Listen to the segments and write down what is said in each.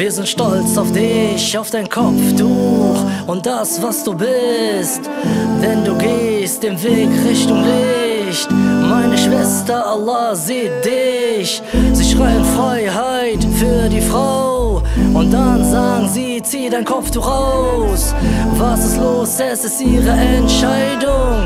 Wir sind stolz auf dich, auf dein Kopftuch und das, was du bist. Denn du gehst den Weg Richtung Licht. Meine Schwester, Allah sieht dich. Sie schreien Freiheit für die Frau. Und dann sagen sie, zieh dein Kopftuch aus. Was ist los? Es ist ihre Entscheidung.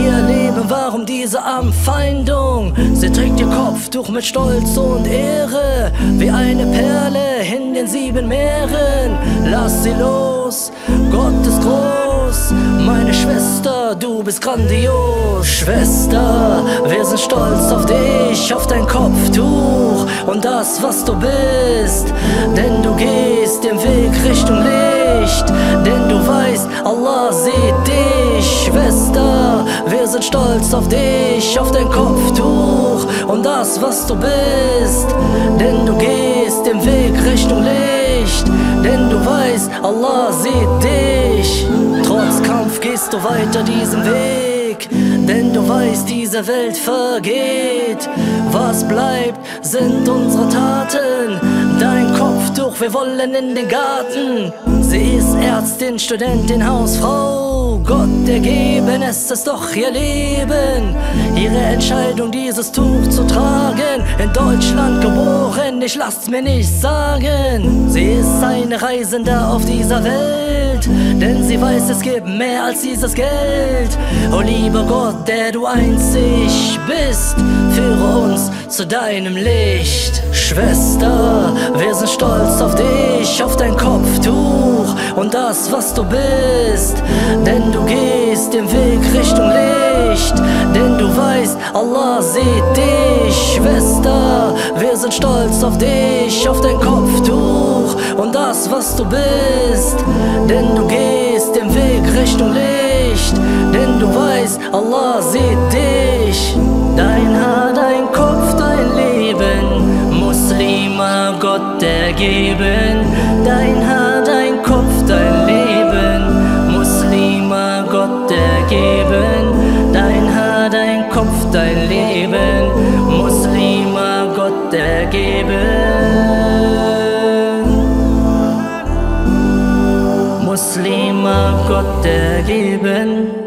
Ihr Leben, warum diese Anfeindung? Sie trägt ihr Kopftuch mit Stolz und Ehre, wie eine Perle den sieben Meeren. Lass sie los, Gott ist groß, meine Schwester, du bist grandios. Schwester, wir sind stolz auf dich, auf dein Kopftuch und das, was du bist. Denn du gehst den Weg Richtung Licht, denn du weißt, Allah sieht dich, Schwester. Wir sind stolz auf dich, auf dein Kopftuch und das, was du bist. Denn du gehst den Weg Richtung Licht, denn du weißt, Allah sieht dich. Trotz Kampf gehst du weiter diesen Weg, denn du weißt, diese Welt vergeht. Was bleibt, sind unsere Taten. Dein Kopftuch, wir wollen in den Garten. Sie ist Ärztin, Studentin, Hausfrau. Gott ergeben, es ist doch ihr Leben. Ihre Entscheidung, dieses Tuch zu tragen. In Deutschland geboren, ich lass's mir nicht sagen. Sie ist eine Reisende auf dieser Welt. Denn sie weiß, es gibt mehr als dieses Geld. Oh lieber Gott, der du einzig bist, führe uns zu deinem Licht. Schwester, wir sind stolz auf dich, auf dein Kopftuch und das, was du bist. Denn du gehst den Weg Richtung Licht, denn du weißt, Allah sieht dich, Schwester. Wir sind stolz auf dich, auf dein Kopftuch und das, was du bist. Denn du gehst den Weg Richtung Licht, denn Gott ergeben. Dein Haar, dein Kopf, dein Leben, Muslima Gott ergeben. Dein Haar, dein Kopf, dein Leben, Muslima Gott ergeben. Muslima Gott ergeben.